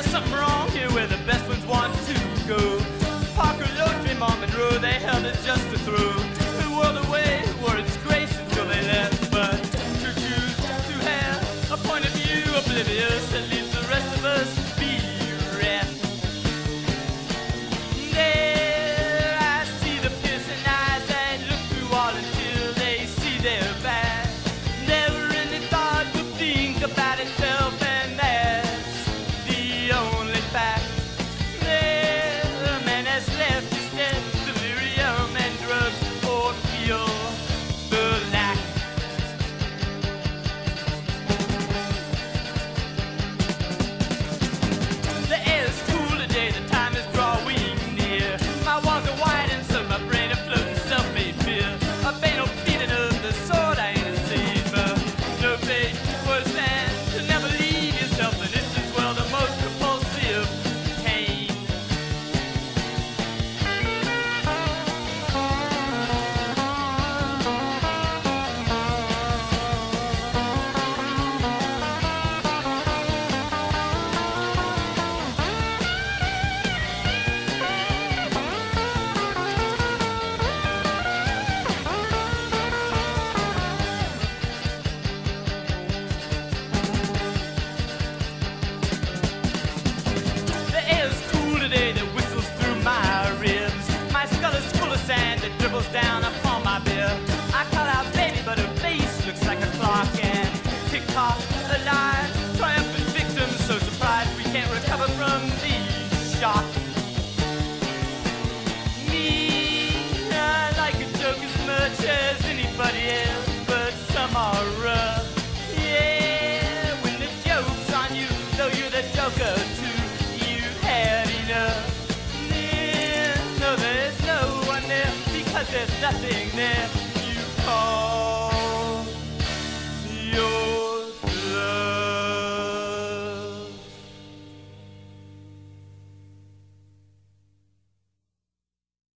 there's something wrong here where the best ones want to go. Parker Lodge and Monroe, they held it just to throw. The world away wore its grace until they left, but to choose to have a point of view oblivious welcome to you had enough. No, there's no one there because there's nothing there. You call.